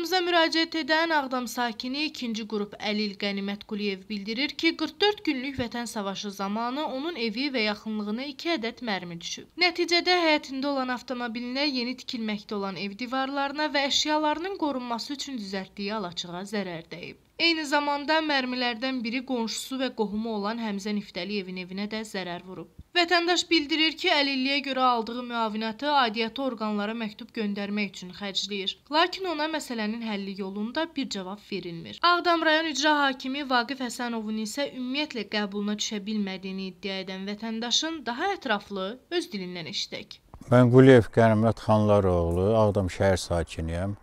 Kanalımıza müraciət edən Ağdam sakini 2-ci qrup Əlil Qənimət Quliyev bildirir ki, 44 günlük vətən savaşı zamanı onun evi və yaxınlığına 2 ədəd mərmi düşüb. Nəticədə həyətində olan avtomobilinə, yeni tikilməkdə olan ev divarlarına və əşyalarının qorunması üçün düzəltdiyi alaçığa zərər dəyib. Eyni zamanda mərmilərdən biri qonşusu və qohumu olan Həmzə Niftəliyevin evinə də zərər vurub. Vətəndaş bildirir ki, əlilliyə görə aldığı müavinətı aidiyyatı orqanlara məktub göndərmək üçün xərcləyir. Lakin ona məsələnin həlli yolunda bir cavab verilmir. Ağdam rayon icra hakimi Vaqif Həsənovun isə ümumiyyətlə qəbuluna düşə bilmədiyini iddia edən vətəndaşın daha ətraflı öz dilindən eşidək. Mən Quliyev Qənimət xanlaroğlu, Ağdam şəhər sakiniyəm.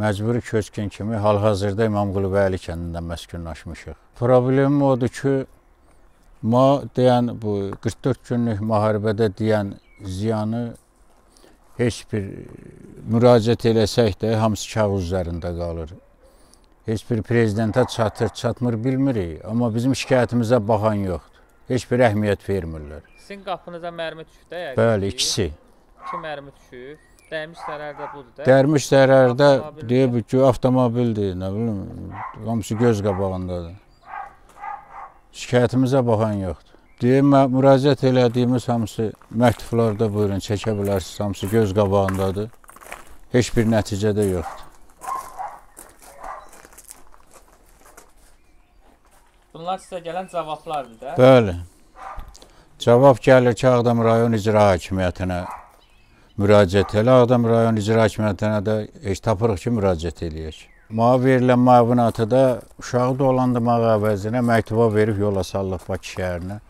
Məcburi köçkün kimi hal-hazırda İmamqulubəyli kəndində məskunlaşmışıq. Problemim odur ki, ma deyən bu 44 günlük müharibədə deyən ziyanı heç bir müraciət eləsək də hamısı kağız üzərində qalır. Heç bir prezidentə çatır, çatmır bilmirik, amma bizim şikayətimizə baxan yoxdur. Heç bir əhəmiyyət vermirlər. Sizin qapınıza mərmi düşüb də yəqin Bəli, ki? ikisi. İki mərmi düşüb. Dəymiş zərər də budur da. Dərmiş zərərdə deyib ki, avtomobildir, nə bilim, hamısı göz qabağındadır. Şikayətimizə baxan yoxdur. Deyim, müraciət elədiyimiz hamısı məktublarda buyurun, çəkə bilərsiniz, hamısı göz qabağındadır. Heç bir nəticə də yoxdur. Bunlar sizə gələn cavablardır da. Bəli. Cavab gəlir ki, Ağdam rayon icra hakimiyyətinə müraciət elə. Ağdam rayon icra hakimiyyətinə də heç tapırıq ki, müraciət eləyək. Mənə verilən müavinatı da uşağı dolandırmaq əvəzinə məktuba verib yola sallıq Bakı şəhərinə.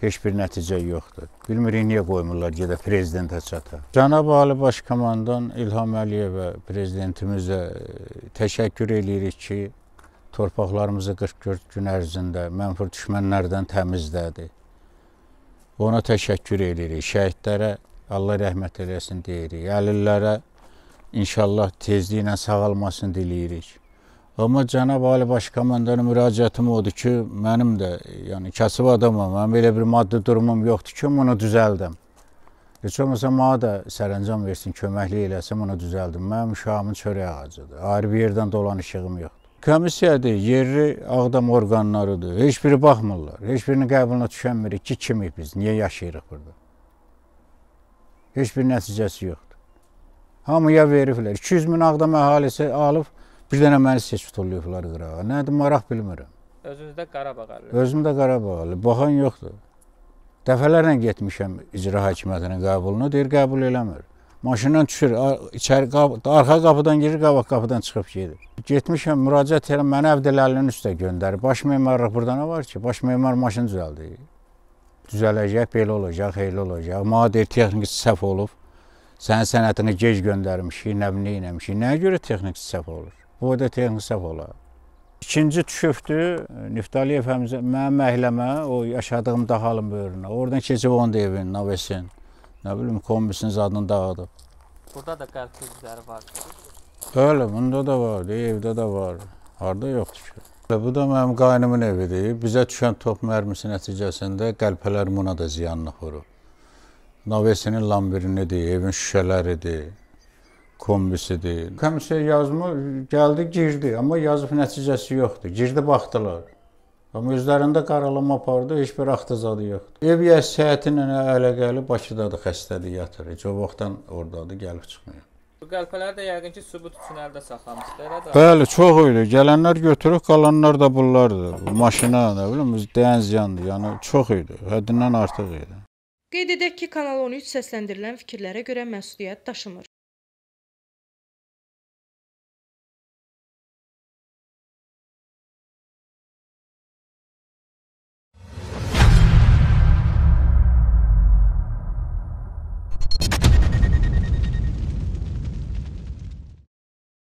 Heç bir nəticə yoxdur. Bilmirik niyə qoymurlar gedə prezidentə çata. Cənab Ali Baş Komandan İlham Əliyevə prezidentimizə e, təşəkkür eləyirik ki, torpaqlarımızı 44 gün ərzində mənfur düşmənlərdən təmizlədi. Ona təşəkkür edirik. Şəhidlərə Allah rəhmət eləsin deyirik. Əlillərə inşallah tezliklə sağalmasını diləyirik. Amma cənab Ali Baş komandana müraciətim odur ki, mənim də yəni kasıb adamam, mənim belə bir maddi durumum yoxdur ki, bunu düzəldəm. Heç olmasa mənə də sərəncam versin, köməklik eləsin, bunu düzəldim. Mənim uşağımın çörək ağacıdır. Ayrı bir yerdən dolanışığım yoxdur. Komissiyadır, yerli Ağdam orqanlarıdır. Heç biri baxmırlar. Heç birinin qəbuluna düşənmirik ki, kimik biz, niyə yaşayırıq burada? Heç bir nəticəsi yoxdur. Hamıya veriblər. 200 min Ağdam əhalisi alıb bir dənə məni seçib tullayıblar qırağa. Nədir maraq bilmirəm. Özünüzdə Qarabağ əlli. Özüm də Qarabağlı, baxan yoxdur. Dəfələrlə getmişəm icra hakimiyyətinin qəbuluna, deyir qəbul eləmir. Maşından düşür, içəri qap arxa qapıdan girir, qabaq qapıdan çıxıb gedir. Getmişəm, müraciət edirəm, məni Əbdələlinin üstə göndərir. Baş memarlıq burada nə var ki? Baş memar maşın düzəldir. Düzələcək, belə olacaq, elə olacaq. Deyir texniki səhv olub. Sənin sənətini gec göndərmişik, nə bilim, nə etmişik. Nəyə görə texniki səhv olur? Bu da texniki səhv olar. İkinci düşübdü Niftaliyev Həmzə mənim məhləmə, o yaşadığım dahalın böyrünə. Oradan keçib onun evin, Navesin. Nə bilim, kombisinin zadını dağıdıb. Burada da qəlb üzləri var. Bəli, bunda da var, evdə də var. Harda yoxdur ki? Bu da mənim qaynımın evidir. Bizə düşən top mərmisi nəticəsində qəlpələr buna da ziyanını vurub. Navesinin lambirinidir, evin şüşələridir, kombisidir. Komissiya yazımı gəldi, girdi, amma yazıb nəticəsi yoxdur. Girdi, baxdılar. Amma özlərində qaralama apardı, heç bir axtı zadı yoxdur. Ev yəsiyyəti ilə əlaqəli Bakıdadır, xəstədir, yatır. Heç o vaxtdan ordadır, gəlib çıxmıyor. Bu qəlpələri də yəqin ki, sübut üçün əldə saxlamışdılar da. Bəli, çox idi. Gələnlər götürüb, qalanlar da bunlardır. Bu maşına, nə bilim, dəyən ziyandır. Yəni çox idi. Həddindən artıq idi. Qeyd edək ki, Kanal 13 səsləndirilən fikirlərə görə məsuliyyət daşımır.